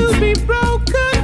to be broken.